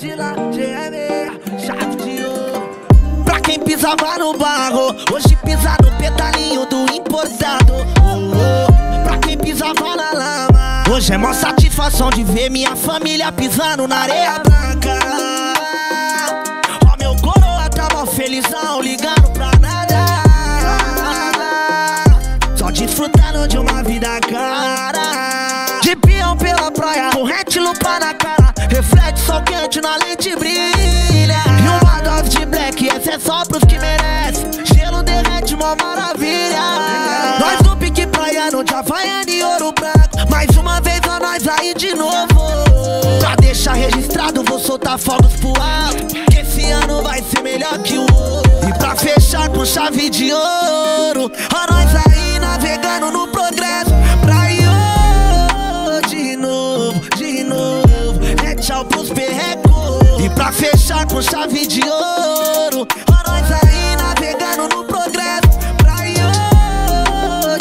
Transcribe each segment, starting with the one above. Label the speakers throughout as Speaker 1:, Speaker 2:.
Speaker 1: GM, chave de ouro. Pra quem pisava no barro, hoje pisa no petalinho do importado. Oh. oh. Pra quem pisava na lama, hoje é mó satisfação de ver minha família pisando na areia branca. Ó, oh, meu coroa tá mó felizão, ligando pra nada. Só desfrutando de uma vida cara. De peão pela praia, corrente lupa na cara. Reflete sol quente na lente brilha. E uma dose de black, essa é só pros que merecem. Gelo derrete, uma maravilha. Nós no pique praia, no Havaiana e ouro branco. Mais uma vez a nós aí de novo. Pra deixar registrado, vou soltar fogos pro alto. Que esse ano vai ser melhor que o outro. E pra fechar com chave de ouro, a com chave de ouro, a nós aí navegando no progresso. Praia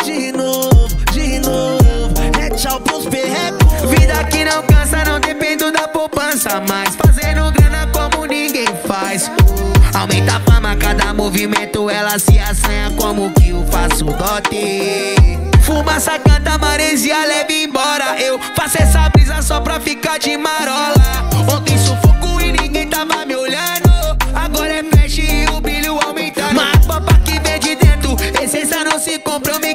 Speaker 1: de novo, de novo. É tchau pros.
Speaker 2: Vida que não cansa, não dependo da poupança mais. Fazendo grana como ninguém faz. Aumenta a fama, cada movimento ela se assanha como que eu faço dote. Fumaça canta, maresia leve embora. Eu faço essa brisa só pra ficar de marola. Não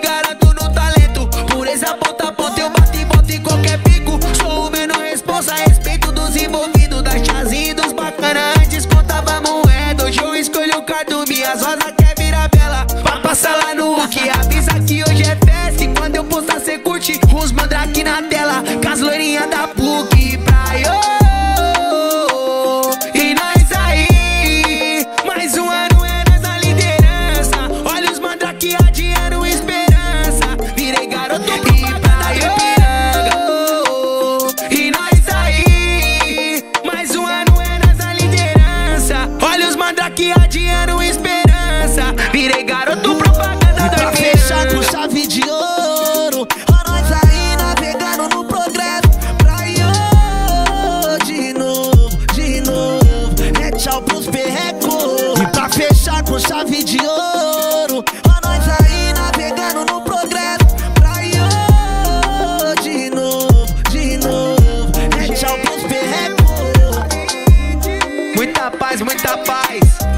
Speaker 2: chave de ouro. Ó, nós aí navegando no progresso. Praio de novo, de novo. É tchau pros perrecos. Muita paz, muita paz.